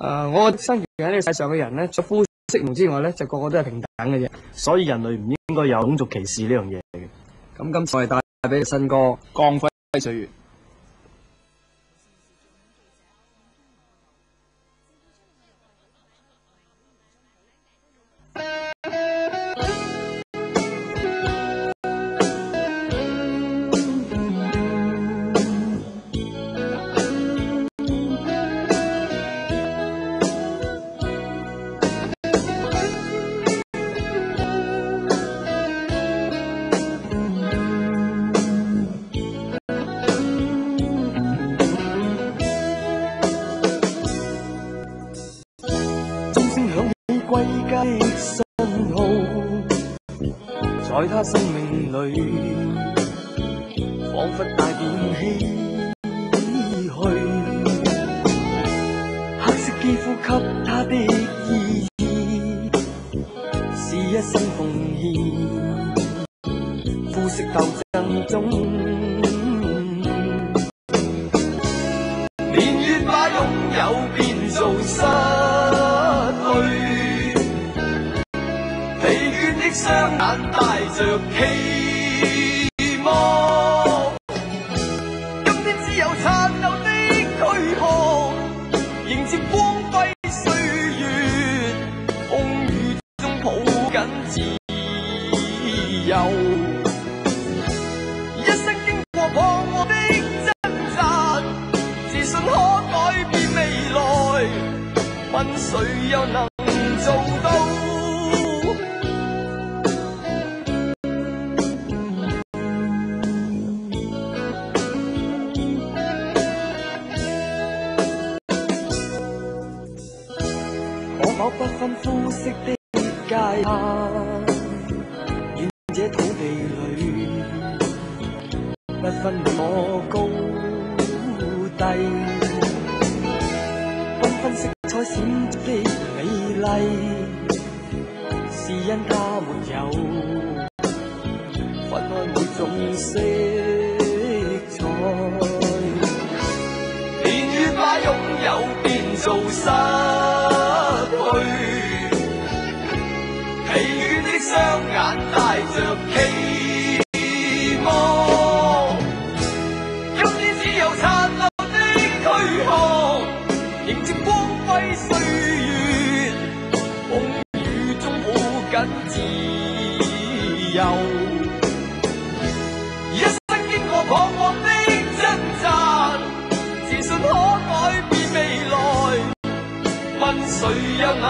誒，我生存喺呢個世上嘅人咧，除膚色唔同之外咧，就個個都係平等嘅啫。所以人類唔應該有種族歧視呢樣嘢嘅。咁今次我哋帶俾你新歌《光輝歲月》。的信号，在他生命里，仿佛带点唏嘘。黑色肌肤给他的意义，是一生奉献。肤色斗争中，的雙眼带着期望，今天只有残留的躯壳，迎接光辉岁月，风雨中抱紧自由。一生经过彷徨的挣扎，自信可改变未来，问谁又能界限？愿这土地里不分我高低，缤纷色彩闪的美丽，是因它没有分开每种色 由。一生经过彷徨的挣扎，自信可改变未来。问谁又能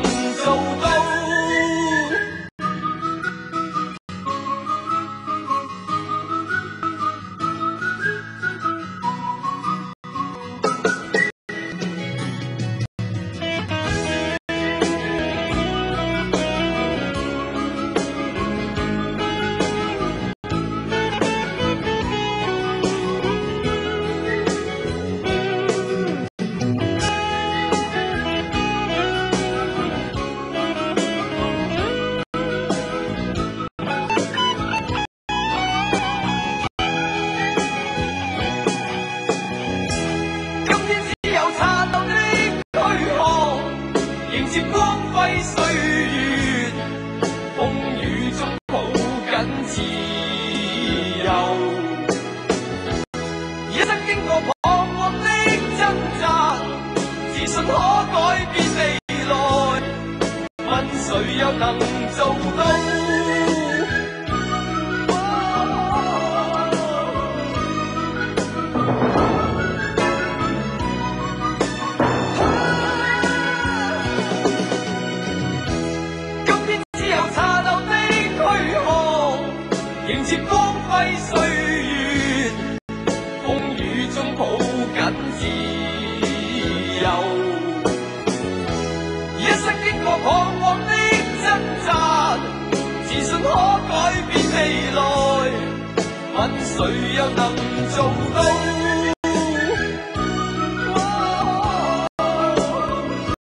光辉岁月风雨中抱紧自可改变未来，问谁又能